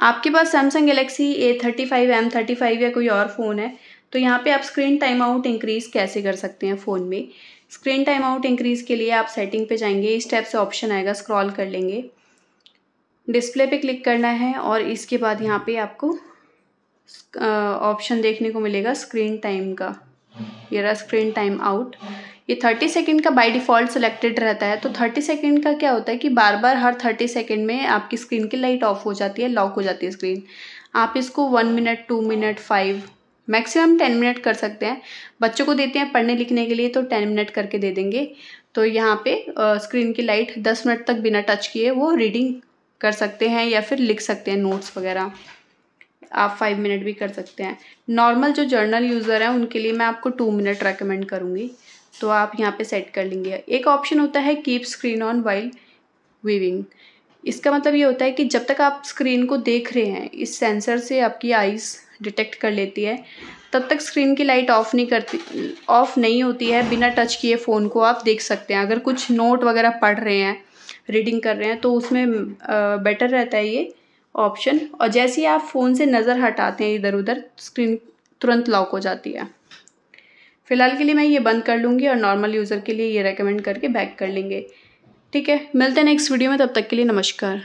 आपके पास Samsung Galaxy A thirty five M thirty five या कोई और फ़ोन है तो यहाँ पे आप स्क्रीन टाइम आउट इंक्रीज़ कैसे कर सकते हैं फ़ोन में? स्क्रीन टाइम आउट इंक्रीज़ के लिए आप सेटिंग पे जाएँगे, इस टाइप से ऑप्शन आएगा स्क्रॉल कर लेंगे। डिस्प्ले पे क्लिक करना है और इसके बाद यहाँ पे आपको ऑप्शन देखने को मिलेगा स्क्रीन टाइम का। ये रहा स्क्रीन टाइम आउट ये थर्टी सेकेंड का बाई डिफ़ॉल्ट सेलेक्टेड रहता है तो थर्टी सेकेंड का क्या होता है कि बार बार हर थर्टी सेकेंड में आपकी स्क्रीन की लाइट ऑफ़ हो जाती है लॉक हो जाती है स्क्रीन आप इसको one minute two minute five maximum ten minute कर सकते हैं. बच्चों को देते हैं पढ़ने लिखने के लिए तो टेन मिनट करके दे देंगे. तो यहाँ पे स्क्रीन की लाइट दस मिनट तक बिना टच किए वो रीडिंग कर सकते हैं या फिर लिख सकते हैं नोट्स वगैरह. आप फाइव मिनट भी कर सकते हैं। नॉर्मल जो जर्नल यूज़र हैं, उनके लिए मैं आपको टू मिनट रेकमेंड करूँगी। तो आप यहाँ पे सेट कर लेंगे। एक ऑप्शन होता है keep screen on while viewing इसका मतलब ये होता है कि जब तक आप स्क्रीन को देख रहे हैं, इस सेंसर से आपकी आइज़ डिटेक्ट कर लेती है, तब तक स्क्रीन की लाइट ऑफ़ नहीं करती ऑफ़ नहीं होती है। बिना टच किए फ़ोन को आप देख सकते हैं। अगर कुछ नोट वगैरह पढ़ रहे हैं रीडिंग कर रहे हैं तो उसमें बेटर रहता है ये। ऑप्शन और जैसे ही आप फ़ोन से नज़र हटाते हैं इधर उधर स्क्रीन तुरंत लॉक हो जाती है। फ़िलहाल के लिए मैं ये बंद कर लूँगी और नॉर्मल यूज़र के लिए ये रेकमेंड करके बैक कर लेंगे। ठीक है, मिलते हैं नेक्स्ट वीडियो में, तब तक के लिए नमस्कार।